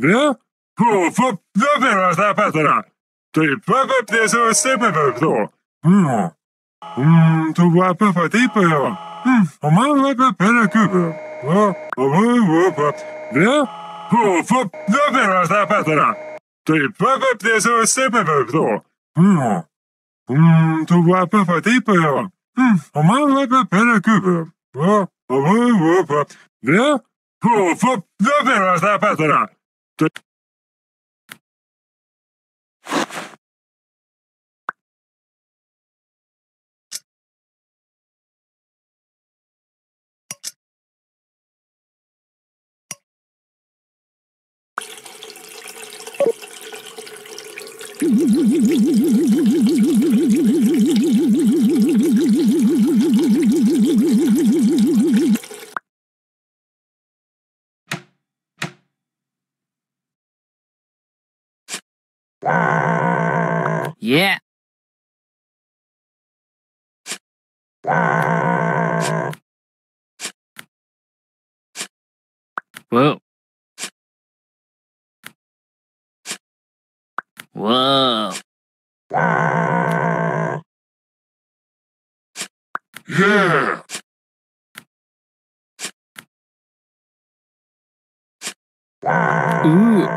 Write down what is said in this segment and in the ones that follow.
Vrea? Po, po, dobre vas da patera. To je papa pljezo sebe vrto. Mm. Mm, to va papa tipa jo. Mm, oma lepa pera kubo. O, ovo, ovo, pa. Vrea? Po, po, dobre vas da patera. To je papa pljezo sebe vrto. Mm. Mm, to va papa tipa jo. Mm, oma lepa pera kubo. O, ovo, ovo, pa. Vrea? Po, po, dobre vas da patera. Good. Yeah. Whoa. Whoa. Yeah. Ooh.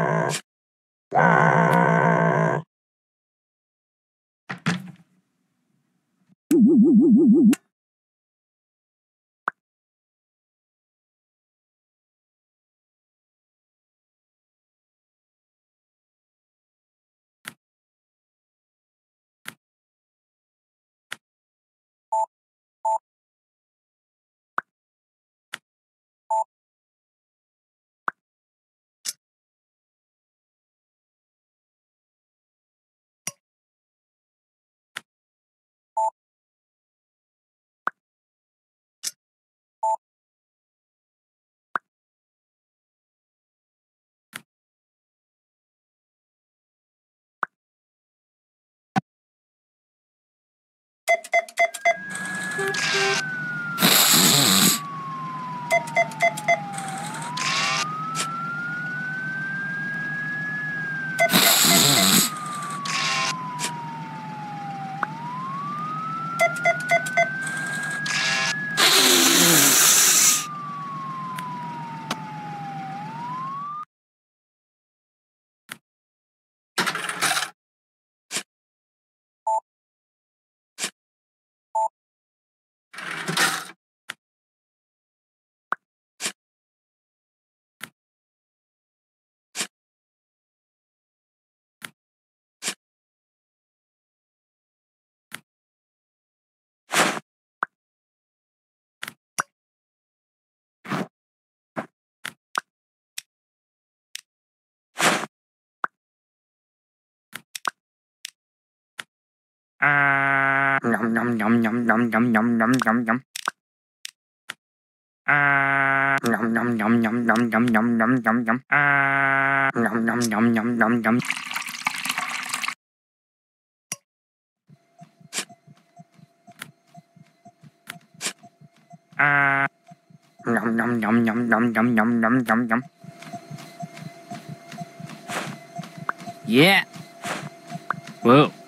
Thank you. À... Nhầm nhầm nhầm nhầm nhầm nhầm nhầm nhầm nhầm nhầm. À... Nhầm nhầm nhầm nhầm nhầm nhầm nhầm nhầm nhầm nhầm. À... Nhầm nhầm nhầm nhầm nhầm nhầm. À... Nhầm nhầm nhầm nhầm nhầm nhầm nhầm nhầm nhầm nhầm. Yeah. Whoa.